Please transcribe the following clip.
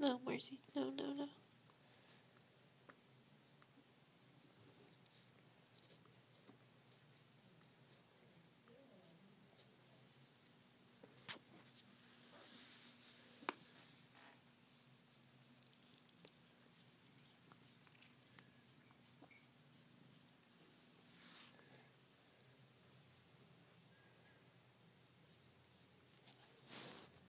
No, Mercy. No, no, no.